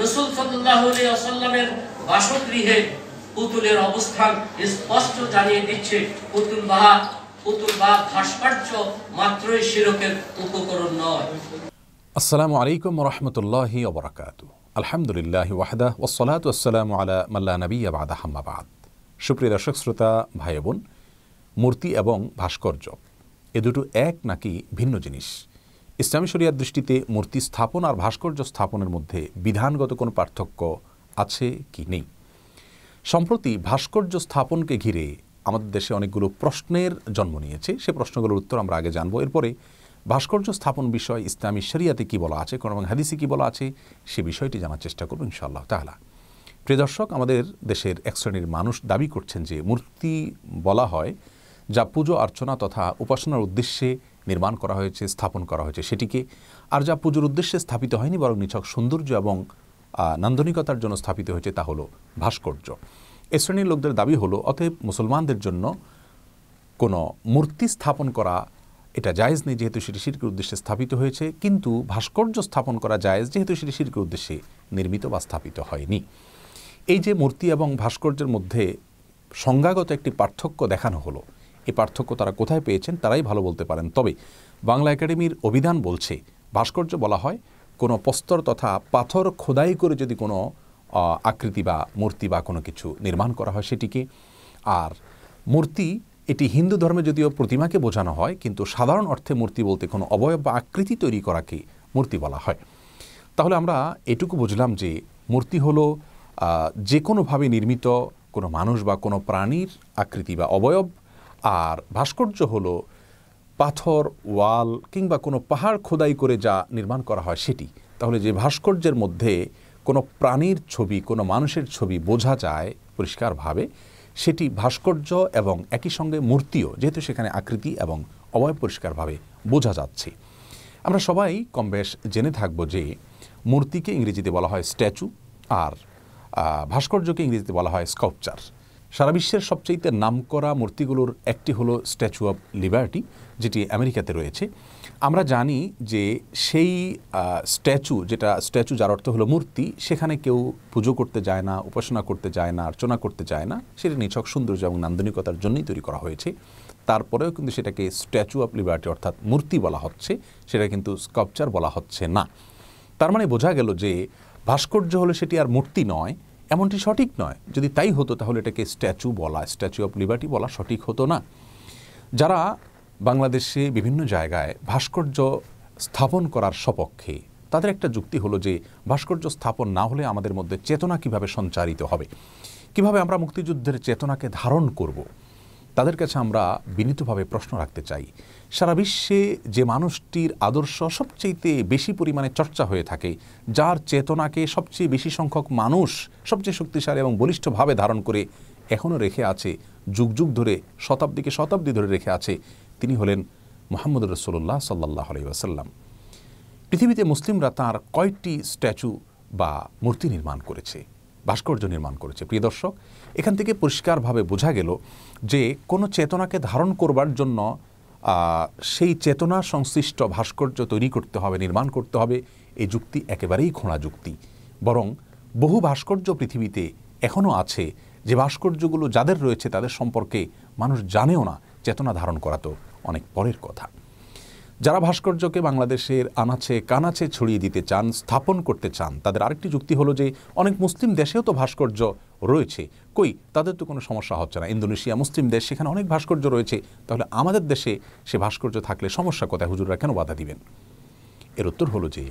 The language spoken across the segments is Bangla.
রসুল সাল্লামের বাসগৃহে পুতুলের অবস্থান স্পষ্ট জানিয়ে দিচ্ছে, পুতুল বাহা, পুতুল বা ভাস্কর্য মাত্রই শিরকের উপকরণ নয়। আসসালামু আলাইকুম রহমতুল্লাহি ওবরাকাত আলহামদুলিল্লাহ ওয়াহদা ওসলাত ওসালাম আলা মাল্লা নবী আবাদ আহম্মাবাদ সুপ্রিয় দর্শক, শ্রোতা ভাই বোন মূর্তি এবং ভাস্কর্য, এ দুটো এক নাকি ভিন্ন জিনিস। ইসলামী শরিয়ার দৃষ্টিতে মূর্তি স্থাপন আর ভাস্কর্য স্থাপনের মধ্যে বিধানগত কোনো পার্থক্য আছে কি নেই? সম্প্রতি ভাস্কর্য স্থাপনকে ঘিরে আমাদের দেশে অনেকগুলো প্রশ্নের জন্ম নিয়েছে। সে প্রশ্নগুলোর উত্তর আমরা আগে জানব। এরপরে ভাস্কর্য স্থাপন বিষয় ইসলামী শরিয়াতে কী বলা আছে কোন হাদিসে কী বলা আছে, সে বিষয়টি জানার চেষ্টা করব ইনশাআল্লাহ তাহলা প্রিয় দর্শক, আমাদের দেশের এক শ্রেণির মানুষ দাবি করছেন যে মূর্তি বলা হয় যা পুজো অর্চনা তথা উপাসনার উদ্দেশ্যে নির্মাণ করা হয়েছে, স্থাপন করা হয়েছে সেটিকে। আর যা পুজোর উদ্দেশ্যে স্থাপিত হয়নি, বরং নিছক সৌন্দর্য এবং নান্দনিকতার জন্য স্থাপিত হয়েছে তা হলো ভাস্কর্য। এ শ্রেণির লোকদের দাবি হলো, অতএব মুসলমানদের জন্য কোনো মূর্তি স্থাপন করা এটা জায়েজ নেই, যেহেতু সেটি শিল্পের উদ্দেশ্যে স্থাপিত হয়েছে। কিন্তু ভাস্কর্য স্থাপন করা জায়েজ, যেহেতু সেটি শিল্পের উদ্দেশ্যে নির্মিত বা স্থাপিত হয়নি। এই যে মূর্তি এবং ভাস্কর্যের মধ্যে সংজ্ঞাগত একটি পার্থক্য দেখানো হলো এই পার্থক্য তারা কোথায় পেয়েছেন তারাই ভালো বলতে পারেন। তবে বাংলা একাডেমির অভিধান বলছে, ভাস্কর্য বলা হয়, কোনো প্রস্তর তথা পাথর খোদাই করে যদি কোনো আকৃতি বা মূর্তি বা কোনো কিছু নির্মাণ করা হয় সেটিকে। আর মূর্তি, এটি হিন্দু ধর্মে যদিও প্রতিমাকে বোঝানো হয়, কিন্তু সাধারণ অর্থে মূর্তি বলতে কোনো অবয়ব বা আকৃতি তৈরি করাকে মূর্তি বলা হয়। তাহলে আমরা এটুকু বুঝলাম যে মূর্তি হলো যে কোনোভাবে নির্মিত কোনো মানুষ বা কোনো প্রাণীর আকৃতি বা অবয়ব আর ভাস্কর্য হলো পাথর, ওয়াল কিংবা কোনো পাহাড় খোদাই করে যা নির্মাণ করা হয় সেটি। তাহলে যে ভাস্কর্যের মধ্যে কোনো প্রাণীর ছবি, কোনো মানুষের ছবি বোঝা যায় পরিষ্কারভাবে, সেটি ভাস্কর্য এবং একই সঙ্গে মূর্তিও, যেহেতু সেখানে আকৃতি এবং অবয়ব পরিষ্কারভাবে বোঝা যাচ্ছে। আমরা সবাই কম বেশ জেনে থাকব যে মূর্তিকে ইংরেজিতে বলা হয় স্ট্যাচু আর ভাস্কর্যকে ইংরেজিতে বলা হয় স্কাল্পচার। সারা বিশ্বের সবচেয়ে নামকরা মূর্তিগুলোর একটি হলো স্ট্যাচু অফ লিবার্টি যেটি আমেরিকাতে রয়েছে। আমরা জানি যে সেই স্ট্যাচু যেটা স্ট্যাচু যার অর্থ হলো মূর্তি, সেখানে কেউ পুজো করতে যায় না, উপাসনা করতে যায় না, অর্চনা করতে যায় না। সেটা নিছক সৌন্দর্য এবং নান্দনিকতার জন্যই তৈরি করা হয়েছে। তারপরেও কিন্তু সেটাকে স্ট্যাচু অফ লিবার্টি অর্থাৎ মূর্তি বলা হচ্ছে, সেটা কিন্তু স্কাল্পচার বলা হচ্ছে না। তার মানে বোঝা গেল যে ভাস্কর্য হলে সেটি আর মূর্তি নয় এমনটি সঠিক নয়। যদি তাই হতো, তাহলে এটাকে স্ট্যাচু বলা, স্ট্যাচু অফ লিবার্টি বলা সঠিক হতো না। যারা বাংলাদেশে বিভিন্ন জায়গায় ভাস্কর্য স্থাপন করার সপক্ষে, তাদের একটা যুক্তি হলো যে, ভাস্কর্য স্থাপন না হলে আমাদের মধ্যে চেতনা কীভাবে সঞ্চারিত হবে? কীভাবে আমরা মুক্তিযুদ্ধের চেতনাকে ধারণ করব। তাদের কাছে আমরা বিনীতভাবে প্রশ্ন রাখতে চাই। সারা বিশ্বে যে মানুষটির আদর্শ সবচেয়েতে বেশি পরিমাণে চর্চা হয়ে থাকে, যার চেতনাকে সবচেয়ে বেশি সংখ্যক মানুষ সবচেয়ে শক্তিশালী এবং বলিষ্ঠভাবে ধারণ করে এখনও রেখে আছে, যুগ যুগ ধরে, শতাব্দীকে শতাব্দী ধরে রেখে আছে, তিনি হলেন মোহাম্মদ রসোল্লাহ সাল্লাহ আলি ওয়াসাল্লাম। পৃথিবীতে মুসলিমরা তার কয়েকটি স্ট্যাচু বা মূর্তি নির্মাণ করেছে, ভাস্কর্য নির্মাণ করেছে? প্রিয় দর্শক, এখান থেকে পরিষ্কারভাবে বোঝা গেল যে কোনো চেতনাকে ধারণ করবার জন্য সেই চেতনা সংশ্লিষ্ট ভাস্কর্য তৈরি করতে হবে, নির্মাণ করতে হবে। এই যুক্তি একেবারেই খোঁড়া যুক্তি। বরং বহু ভাস্কর্য পৃথিবীতে এখনও আছে, যে ভাস্কর্যগুলো যাদের রয়েছে তাদের সম্পর্কে মানুষ জানেও না, চেতনা ধারণ করা তো অনেক পরের কথা। যারা ভাস্কর্যকে বাংলাদেশের আনাচে কানাচে ছড়িয়ে দিতে চান, স্থাপন করতে চান, তাদের আরেকটি যুক্তি হলো যে, অনেক মুসলিম দেশেও তো ভাস্কর্য রয়েছে। কই? তাদের তো কোনো সমস্যা হচ্ছে না। ইন্দোনেশিয়া মুসলিম দেশ, সেখানে অনেক ভাস্কর্য রয়েছে। তাহলে আমাদের দেশে সে ভাস্কর্য থাকলে সমস্যা কোথায়? হুজুররা কেন বাধা দিবেন? এর উত্তর হলো যে,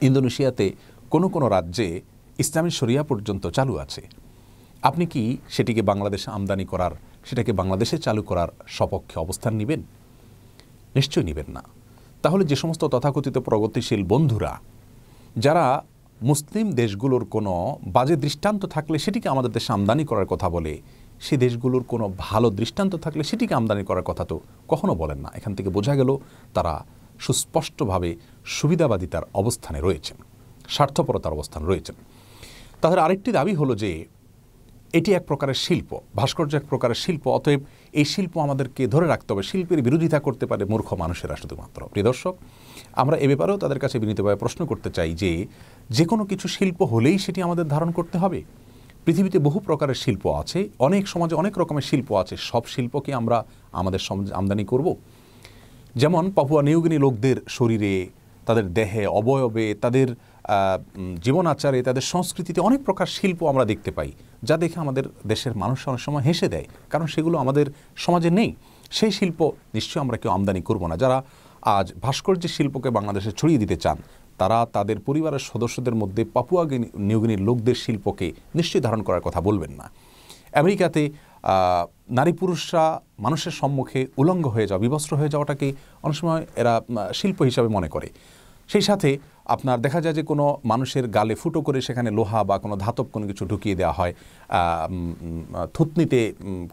ইন্দোনেশিয়াতে কোনো কোনো রাজ্যে ইসলামী শরিয়া পর্যন্ত চালু আছে। আপনি কি সেটিকে বাংলাদেশে আমদানি করার, সেটাকে বাংলাদেশে চালু করার সপক্ষে অবস্থান নেবেন? নিশ্চয়ই নেবেন না। তাহলে যে সমস্ত তথাকথিত প্রগতিশীল বন্ধুরা, যারা মুসলিম দেশগুলোর কোনো বাজে দৃষ্টান্ত থাকলে সেটিকে আমাদের দেশে আমদানি করার কথা বলে, সে দেশগুলোর কোনো ভালো দৃষ্টান্ত থাকলে সেটিকে আমদানি করার কথা তো কখনো বলেন না। এখান থেকে বোঝা গেল তারা সুস্পষ্টভাবে সুবিধাবাদিতার অবস্থানে রয়েছেন, স্বার্থপরতার অবস্থান রয়েছেন। তাদের আরেকটি দাবি হলো যে এটি এক প্রকারের শিল্প ভাস্কর্য এক প্রকারের শিল্প অতএব এই শিল্প আমাদেরকে ধরে রাখতে হবে। শিল্পের বিরোধিতা করতে পারে মূর্খ মানুষেরা শুধুমাত্র প্রিয় দর্শক আমরা এ ব্যাপারেও তাদের কাছে বিনীতভাবে প্রশ্ন করতে চাই যে যে কোনো কিছু শিল্প হলেই সেটি আমাদের ধারণ করতে হবে। পৃথিবীতে বহু প্রকারের শিল্প আছে অনেক সমাজে অনেক রকমের শিল্প আছে। সব শিল্পকে আমরা আমাদের আমদানি করব। যেমন পাপুয়া নিউগিনি লোকদের শরীরে তাদের দেহে অবয়বে তাদের উম, জীবনাচারে তাদের সংস্কৃতিতে অনেক প্রকার শিল্প আমরা দেখতে পাই। যা দেখে আমাদের দেশের মানুষ অনেক সময় হেসে দেয়, কারণ সেগুলো আমাদের সমাজে নেই। সেই শিল্প নিশ্চয়ই আমরা কেউ আমদানি করব না। যারা আজ ভাস্কর্যের শিল্পকে বাংলাদেশে ছড়িয়ে দিতে চান, তারা তাদের পরিবারের সদস্যদের মধ্যে পাপুয়া গিনি- নিউগিনির লোকদের শিল্পকে নিশ্চয়ই ধারণ করার কথা বলবেন না। আমেরিকাতে নারী পুরুষরা মানুষের সম্মুখে উলঙ্গ হয়ে যাওয়া, বিবস্ত্র হয়ে যাওয়াটাকে অনেক সময় এরা শিল্প হিসাবে মনে করে। সেই সাথে আপনার দেখা যায় যে কোনো মানুষের গালে ফুটো করে সেখানে লোহা বা কোনো ধাতব কোনো কিছু ঢুকিয়ে দেওয়া হয় থুতনিতে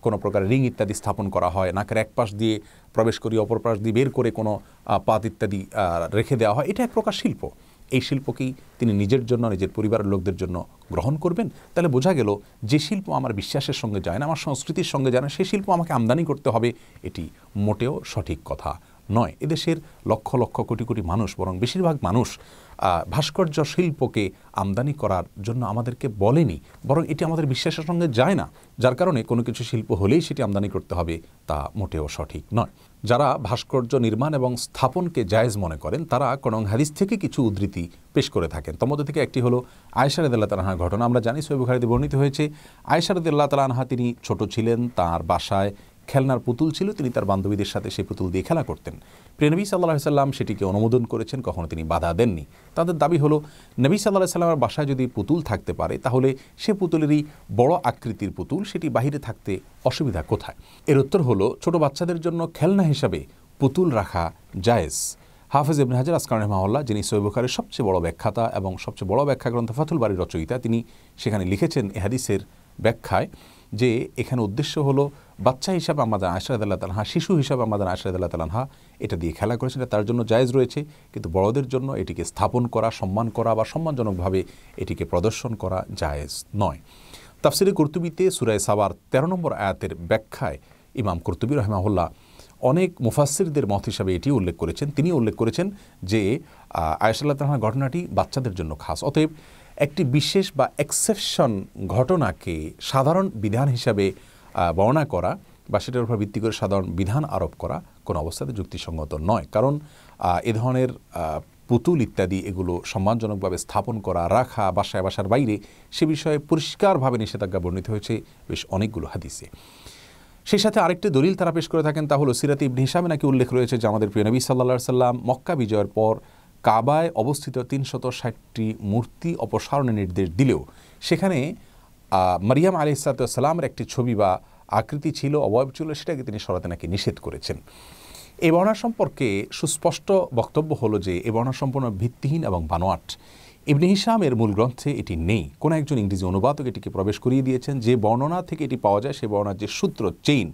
কোনো প্রকার রিং ইত্যাদি স্থাপন করা হয়, নাকের এক পাশ দিয়ে প্রবেশ করি, অপর পাশ দিয়ে বের করে কোনো পাত ইত্যাদি রেখে দেওয়া হয়। এটা এক প্রকার শিল্প। এই শিল্পকেই তিনি নিজের জন্য, নিজের পরিবারের লোকদের জন্য গ্রহণ করবেন। তাহলে বোঝা গেল, যে শিল্প আমার বিশ্বাসের সঙ্গে যায় না, আমার সংস্কৃতির সঙ্গে যায় না সেই শিল্প আমাকে আমদানি করতে হবে, এটি মোটেও সঠিক কথা। নয়, এদেশের লক্ষ লক্ষ কোটি কোটি মানুষ, বরং বেশিরভাগ মানুষ ভাস্কর্য শিল্পকে আমদানি করার জন্য আমাদেরকে বলেনি, বরং এটি আমাদের বিশ্বাসের সঙ্গে যায় না। যার কারণে কোনো কিছু শিল্প হলেই সেটি আমদানি করতে হবে, তা মোটেও সঠিক নয়। যারা ভাস্কর্য নির্মাণ এবং স্থাপনকে জায়েজ মনে করেন, তারা কোন হাদিস থেকে কিছু উদ্ধৃতি পেশ করে থাকেন। তোর মধ্যে থেকে একটি হলো আয়সা রদুল্লাহ তালাহার ঘটনা। আমরা জানি সৈব বর্ণিত হয়েছে আয়সা রদুল্লাহ তালাহা তিনি ছোট ছিলেন, তার বাসায় খেলনার পুতুল ছিল, তিনি তার বান্ধবীদের সাথে সেই পুতুল দিয়ে খেলা করতেন। প্রিয় নবী সাল্লাহ সাল্লাম সেটিকে অনুমোদন করেছেন, কখনো তিনি বাধা দেননি। তাদের দাবি হলো, নবী সাল্লাহ সাল্লামের বাসায় যদি পুতুল থাকতে পারে, তাহলে সে পুতুলেরই বড় আকৃতির পুতুল, সেটি বাহিরে থাকতে অসুবিধা কোথায়? এর উত্তর হলো, ছোট বাচ্চাদের জন্য খেলনা হিসাবে পুতুল রাখা জায়েজ। হাফেজ ইবনে হাজার, আসকান রহমাউল্লাহ যিনি সৈবুখারের সবচেয়ে বড় ব্যাখ্যাতা এবং সবচেয়ে বড় ব্যাখ্যা গ্রন্থ ফাতুল বাড়ির রচয়িতা, তিনি সেখানে লিখেছেন এ হাদিসের ব্যাখ্যায় যে এখানে উদ্দেশ্য হলো বাচ্চা হিসাবে আমাদের আশরাদ আল্লাহ তালহা শিশু হিসাবে আমাদের আশরাদ আল্লাহ তালহা এটা দিয়ে খেলা করেছেন তার জন্য জায়েজ রয়েছে। কিন্তু বড়দের জন্য এটিকে স্থাপন করা, সম্মান করা বা সম্মানজনকভাবে এটিকে প্রদর্শন করা জায়েজ নয়। তাফসিরে কর্তুবিতে সুরায় সাবার তেরো নম্বর আয়াতের ব্যাখ্যায় ইমাম কর্তুবী রহমাহুল্লাহ অনেক মুফাসিরদের মত হিসাবে এটি উল্লেখ করেছেন। তিনি উল্লেখ করেছেন যে আয়সাল্লাহ তালহার ঘটনাটি বাচ্চাদের জন্য খাস। অতএব একটি বিশেষ বা এক্সেপশন ঘটনাকে সাধারণ বিধান হিসাবে বর্ণনা করা বা সেটার উপর ভিত্তি করে সাধারণ বিধান আরোপ করা কোনো অবস্থাতে যুক্তিসঙ্গত নয়। কারণ এ ধরনের পুতুল ইত্যাদি এগুলো সম্মানজনকভাবে স্থাপন করা, রাখা, বাসায় বাসার বাইরে সে বিষয়ে পরিষ্কারভাবে নিষেধাজ্ঞা বর্ণিত হয়েছে বেশ অনেকগুলো হাদিসে। সেই সাথে আরেকটি দলিল তারা পেশ করে থাকেন তা হলো সিরাতে ইবনে হিসাবে নাকি উল্লেখ রয়েছে যে আমাদের প্রিয় নবী সাল্লা সাল্লাম মক্কা বিজয়ের পর কাবায় অবস্থিত তিনশত ষাটটি মূর্তি অপসারণের নির্দেশ দিলেও সেখানে মারিয়াম আলি সালামের একটি ছবি বা আকৃতি ছিল, অবয়ব ছিল, সেটাকে তিনি সরাতে নাকি নিষেধ করেছেন। এ বর্ণা সম্পর্কে সুস্পষ্ট বক্তব্য হলো যে, এ বর্ণনা সম্পূর্ণ ভিত্তিহীন এবং বানোয়াট। ইবনে হিসামের মূল গ্রন্থে এটি নেই। কোনো একজন ইংরেজি অনুবাদক এটিকে প্রবেশ করিয়ে দিয়েছেন। যে বর্ণনা থেকে এটি পাওয়া যায় সেই বর্ণনার যে সূত্র, চেইন,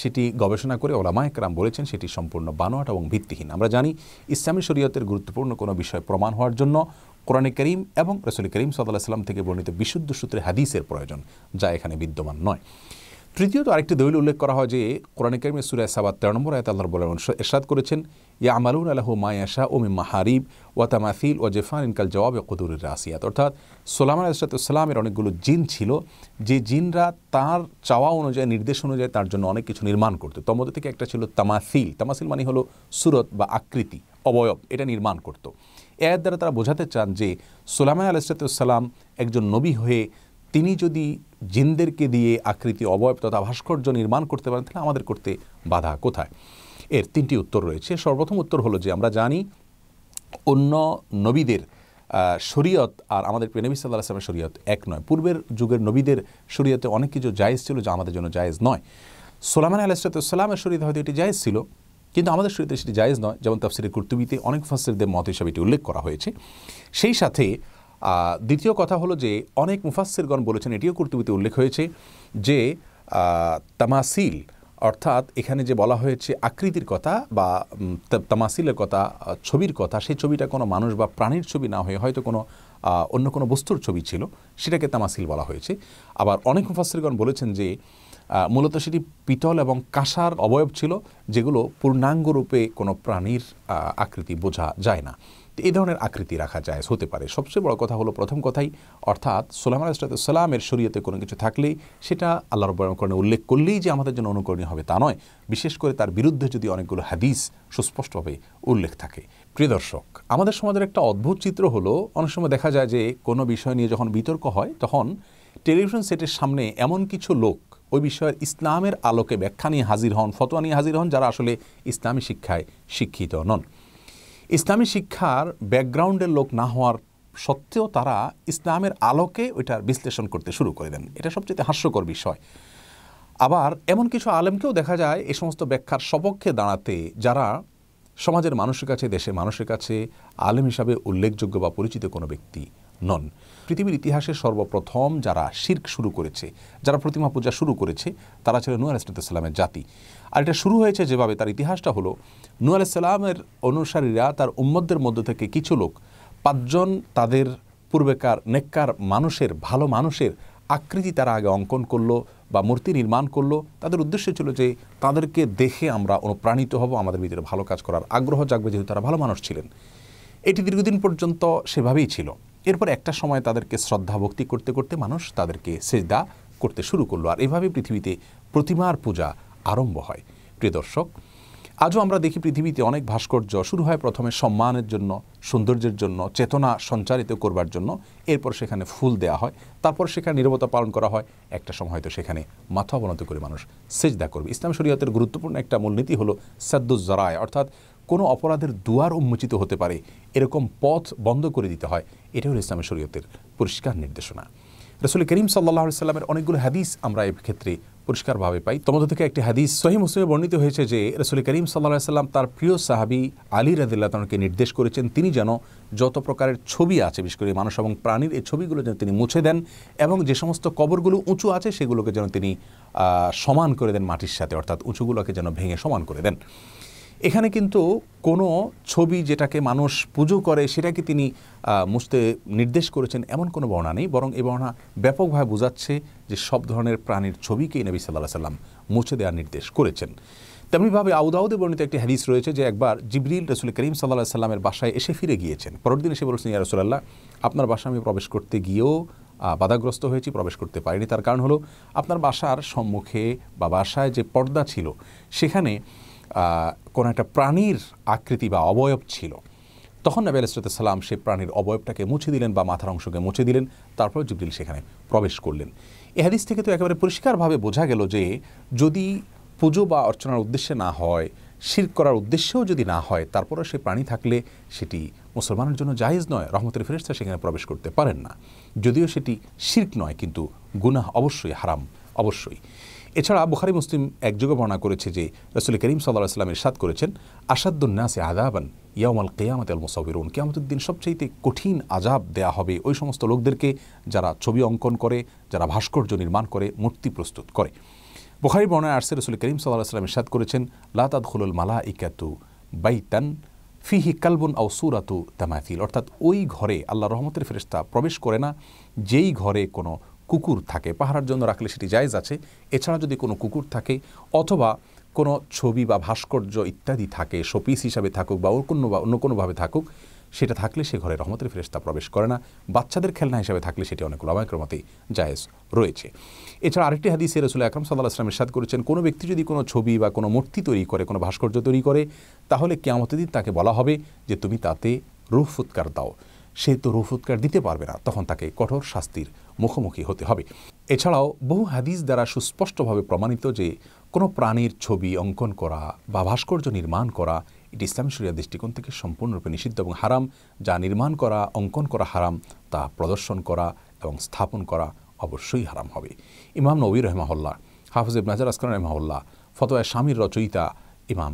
সেটি গবেষণা করে ওলামা একরাম বলেছেন সেটি সম্পূর্ণ বানোয়াট এবং ভিত্তিহীন। আমরা জানি, ইসলামী শরীয়তের গুরুত্বপূর্ণ কোনো বিষয় প্রমাণ হওয়ার জন্য কোরআনে করিম এবং রসুল করিম সাল্লাহ সাল্লাম থেকে বর্ণিত বিশুদ্ধ সূত্রে হাদিসের প্রয়োজন, যা এখানে বিদ্যমান নয়। তৃতীয়ত আরেকটি দলিল উল্লেখ করা হয় যে কোরআন করিমের সুরায় সাবাদ তেরো নম্বর আয়াত আল্লাহ বলে এরশাদ করেছেন ইয়া আমালুন আলাহ মায়াশা ও মিম্মা হারিব ওয়া তামাথিল ও জেফান ইনকাল জবাব কদুরের রাসিয়াত। অর্থাৎ সোলামান আলাইসালামের অনেকগুলো জিন ছিল, যে জিনরা তার চাওয়া অনুযায়ী, নির্দেশ অনুযায়ী তার জন্য অনেক কিছু নির্মাণ করতো। তোর মধ্যে থেকে একটা ছিল তামাসিল। তামাসিল মানে হলো সুরত বা আকৃতি, অবয়ব, এটা নির্মাণ করত। এর দ্বারা তারা বোঝাতে চান যে সোলামান আলাইসালাম একজন নবী হয়ে তিনি যদি জিনদেরকে দিয়ে আকৃতি, অবয়ব তথা ভাস্কর্য নির্মাণ করতে পারেন, তাহলে আমাদের করতে বাধা কোথায়? এর তিনটি উত্তর রয়েছে। সর্বপ্রথম উত্তর হলো যে, আমরা জানি অন্য নবীদের শরীয়ত আর আমাদের প্রিয় নবী সাল্লাহ আসলামের শরীয়ত এক নয়। পূর্বের যুগের নবীদের শরীয়তে অনেক কিছু জায়েজ ছিল যা আমাদের জন্য জায়েজ নয়। সোলামান আলাহিসাল্লামের শরীয়ত হয়তো এটি জায়েজ ছিল, কিন্তু আমাদের শরীয়তে সেটি জায়েজ নয়। যেমন তাফসিরের কুর্তুবিতে অনেক ফাসিরদের মত হিসাবে এটি উল্লেখ করা হয়েছে। সেই সাথে দ্বিতীয় কথা হলো যে অনেক মুফাসিরগণ বলেছেন, এটিও কর্তৃপীতে উল্লেখ হয়েছে, যে তামাসিল, অর্থাৎ এখানে যে বলা হয়েছে আকৃতির কথা বা তামাসিলের কথা ছবির কথা, সেই ছবিটা কোনো মানুষ বা প্রাণীর ছবি না হয়ে হয়তো কোনো অন্য কোনো বস্তুর ছবি ছিল, সেটাকে তামাসিল বলা হয়েছে। আবার অনেক মুফাসসিরগণ বলেছেন যে মূলত সেটি পিতল এবং কাঁসার অবয়ব ছিল, যেগুলো পূর্ণাঙ্গ রূপে কোনো প্রাণীর আকৃতি বোঝা যায় না। এই ধরনের আকৃতি রাখা যায়, হতে পারে। সবচেয়ে বড় কথা হলো প্রথম কথাই, অর্থাৎ সোলাম আলাইসালামের শরীয়তে কোনো কিছু থাকলেই সেটা আল্লাহ রব্বারকরণে উল্লেখ করলেই যে আমাদের জন্য অনুকরণীয় হবে তা নয়। বিশেষ করে তার বিরুদ্ধে যদি অনেকগুলো হাদিস সুস্পষ্টভাবে উল্লেখ থাকে। প্রিয় দর্শক, আমাদের সমাজের একটা অদ্ভুত চিত্র হলো, অনেক সময় দেখা যায় যে কোনো বিষয় নিয়ে যখন বিতর্ক হয়, তখন টেলিভিশন সেটের সামনে এমন কিছু লোক ওই বিষয়ের ইসলামের আলোকে ব্যাখ্যা নিয়ে হাজির হন, ফতোয়া নিয়ে হাজির হন যারা আসলে ইসলামী শিক্ষায় শিক্ষিত নন। ইসলামী শিক্ষার ব্যাকগ্রাউন্ডের লোক না হওয়ার সত্ত্বেও তারা ইসলামের আলোকে ওইটার বিশ্লেষণ করতে শুরু করে দেন। এটা সবচেয়ে হাস্যকর বিষয়। আবার এমন কিছু আলেমকেও দেখা যায় এই সমস্ত ব্যাখ্যার সপক্ষে দাঁড়াতে যারা সমাজের মানুষের কাছে, দেশের মানুষের কাছে আলেম হিসাবে উল্লেখযোগ্য বা পরিচিত কোনো ব্যক্তি নন। পৃথিবীর ইতিহাসে সর্বপ্রথম যারা শির্ক শুরু করেছে, যারা প্রতিমা পূজা শুরু করেছে, তারা ছিল নূর আলাইসালামের জাতি। আর এটা শুরু হয়েছে যেভাবে, তার ইতিহাসটা হলো নূ আলাইসাল্লামের অনুসারীরা তার উম্মদের মধ্য থেকে কিছু লোক, পাঁচজন তাদের পূর্বেকার নেককার মানুষের, ভালো মানুষের আকৃতি তারা আগে অঙ্কন করল বা মূর্তি নির্মাণ করল। তাদের উদ্দেশ্য ছিল যে, তাদেরকে দেখে আমরা অনুপ্রাণিত হব, আমাদের ভিতরে ভালো কাজ করার আগ্রহ জাগবে, যেহেতু তারা ভালো মানুষ ছিলেন। এটি দীর্ঘদিন পর্যন্ত সেভাবেই ছিল। এরপর একটা সময় তাদেরকে শ্রদ্ধা ভক্তি করতে করতে মানুষ তাদেরকে সেজদা করতে শুরু করল। আর এভাবে পৃথিবীতে প্রতিমার পূজা আরম্ভ হয়। প্রিয় দর্শক, আজও আমরা দেখি পৃথিবীতে অনেক ভাস্কর্য শুরু হয় প্রথমে সম্মানের জন্য, সৌন্দর্যের জন্য, চেতনা সঞ্চারিত করবার জন্য। এরপর সেখানে ফুল দেওয়া হয়। তারপর সেখানে নিরবতা পালন করা হয়। একটা সময় হয়তো সেখানে মাথা অবনত করে মানুষ সেজদা করবে। ইসলাম শরীয়তের গুরুত্বপূর্ণ একটা মূলনীতি হলো সাদ্দুজ্জরায়। অর্থাৎ কোনো অপরাধের দুয়ার উন্মোচিত হতে পারে। এরকম পথ বন্ধ করে দিতে হয়। এটা হলো ইসলামের শরীয়তের পরিষ্কার নির্দেশনা। রসুল করিম সাল্লাহ সাল্লামের অনেকগুলো হাদিস আমরা এই ক্ষেত্রে পরিষ্কারভাবে পাই। তোমাদের থেকে একটি হাদিস সহি মুসলিমে বর্ণিত হয়েছে যে, রসুল করিম সাল্লাহ সাল্লাম তার প্রিয় সাহাবি আলী রাদিল্লাহকে নির্দেশ করেছেন, তিনি যেন যত প্রকারের ছবি আছে, বিশেষ করে মানুষ এবং প্রাণীর এই ছবিগুলো যেন তিনি মুছে দেন এবং যে সমস্ত কবরগুলো উঁচু আছে, সেগুলোকে যেন তিনি সমান করে দেন মাটির সাথে, অর্থাৎ উঁচুগুলোকে যেন ভেঙে সমান করে দেন। এখানে কিন্তু কোনো ছবি যেটাকে মানুষ পুজো করে সেটাকে তিনি মুছতে নির্দেশ করেছেন এমন কোনো বর্ণনা নেই। বরং এই বর্ণনা ব্যাপকভাবে বোঝাচ্ছে যে সব ধরনের প্রাণীর ছবিকেই নবী সাল্লাহ সাল্লাম মুছে দেওয়ার নির্দেশ করেছেন। তেমনিভাবে আউদাউদে বর্ণিত একটি হাদিস রয়েছে যে একবার জিবরিল রসুল করিম সাল্লাহ সাল্লামের বাসায় এসে ফিরে গিয়েছেন। পরের দিন এসে বলেছেন, ইয়া রসুল্লাহ আপনার বাসায় আমি প্রবেশ করতে গিয়েও বাধাগ্রস্ত হয়েছি, প্রবেশ করতে পারিনি। তার কারণ হলো, আপনার বাসার সম্মুখে বা বাসায় যে পর্দা ছিল, সেখানে কোনো একটা প্রাণীর আকৃতি বা অবয়ব ছিল। তখন নবী আলাইসালাম সেই প্রাণীর অবয়বটাকে মুছে দিলেন বা মাথার অংশকে মুছে দিলেন, তারপর জিবরিল সেখানে প্রবেশ করলেন। এ হাদিস থেকে তো একেবারে পরিষ্কারভাবে বোঝা গেল যে যদি পুজো বা অর্চনার উদ্দেশ্যে না হয় শির করার উদ্দেশ্যেও যদি না হয়, তারপরেও সে প্রাণী থাকলে সেটি মুসলমানের জন্য জায়েজ নয়, রহমতের ফেরেস্তা সেখানে প্রবেশ করতে পারেন না। যদিও সেটি শির্ক নয়, কিন্তু গুনাহ অবশ্যই, হারাম অবশ্যই। এছাড়া বুখারি মুসলিম একযোগে বর্ণনা করেছে যে রসুল করিম সাল্লাহ সাল্লাম ইরশাদ করেছেন আসাদুন্নাসে আদাবান ইয়ামাল কেয়ামত আল মুসাবিরুন। কেয়ামতের দিন সবচাইতে কঠিন আজাব দেয়া হবে ওই সমস্ত লোকদেরকে যারা ছবি অঙ্কন করে, যারা ভাস্কর্য নির্মাণ করে, মূর্তি প্রস্তুত করে। বুখারি বর্ণায় আর্সে রসুল করিম সাল্লাহ সাল্লাম ইরশাদ করেছেন লাতাদ খুলুল মালা ইকাতু বাইতান ফিহি কালবুন আও সুরাতু তামাথিল অর্থাৎ ওই ঘরে আল্লাহ রহমতের ফেরেস্তা প্রবেশ করে না, যেই ঘরে কোনো কুকুর থাকে, পাহারার জন্য রাখলে সেটি জায়েজ আছে। এছাড়া যদি কোনো কুকুর থাকে অথবা কোনো ছবি বা ভাস্কর্য ইত্যাদি থাকে, শোপিস হিসাবে থাকুক বা কোনো বা অন্য কোনোভাবে থাকুক, সেটা থাকলে সে ঘরে রহমতের ফেরেস্তা প্রবেশ করে না। বাচ্চাদের খেলনা হিসাবে থাকলে সেটি অনেক ওলামায়কের মতেই জায়েজ রয়েছে। এছাড়া আরেকটি হাদিসে রসুল আকরম সাল্লাহ আসলাম ইরশাদ করেছেন, কোনো ব্যক্তি যদি কোনো ছবি বা কোনো মূর্তি তৈরি করে, কোনো ভাস্কর্য তৈরি করে, তাহলে কেয়ামতের দিন তাকে বলা হবে যে, তুমি তাতে রুহ ফুৎকার দাও। সে তো রুহ ফুৎকার দিতে পারবে না, তখন তাকে কঠোর শাস্তির মুখোমুখি হতে হবে। এছাড়াও বহু হাদিস দ্বারা সুস্পষ্টভাবে প্রমাণিত যে, কোনো প্রাণীর ছবি অঙ্কন করা বা ভাস্কর্য নির্মাণ করা, এটি ইসলামী শরিয়া দৃষ্টিকোণ থেকে সম্পূর্ণরূপে নিষিদ্ধ এবং হারাম। যা নির্মাণ করা, অঙ্কন করা হারাম, তা প্রদর্শন করা এবং স্থাপন করা অবশ্যই হারাম হবে। ইমাম নবী রহমাহুল্লাহ, হাফিজ ইবনাজার আসকান রহমাহুল্লাহ, ফতোয়া স্বামীর রচয়িতা ইমাম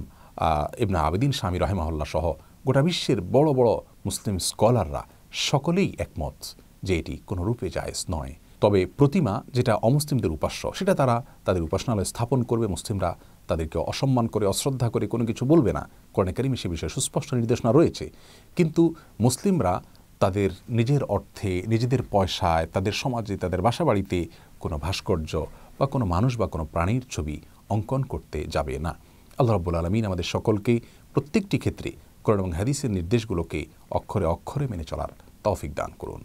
ইবনা আবেদিন স্বামী রহমাহুল্লাহ সহ গোটা বিশ্বের বড় বড় মুসলিম স্কলাররা সকলেই একমত। যে এটি কোনো রূপে জায়েজ নয়। তবে প্রতিমা যেটা অমুসলিমদের উপাস্য, সেটা তারা তাদের উপাসনালয় স্থাপন করবে। মুসলিমরা তাদেরকে অসম্মান করে, অশ্রদ্ধা করে কোনো কিছু বলবে না। কোরআন কারিমে সে বিষয়ে সুস্পষ্ট নির্দেশনা রয়েছে। কিন্তু মুসলিমরা তাদের নিজের অর্থে, নিজেদের পয়সায়, তাদের সমাজে, তাদের বাসাবাড়িতে কোনো ভাস্কর্য বা কোনো মানুষ বা কোনো প্রাণীর ছবি অঙ্কন করতে যাবে না। আল্লাহ রব্বুল আলমিন আমাদের সকলকে প্রত্যেকটি ক্ষেত্রে কোরআন এবং হাদিসের নির্দেশগুলোকে অক্ষরে অক্ষরে মেনে চলার তৌফিক দান করুন।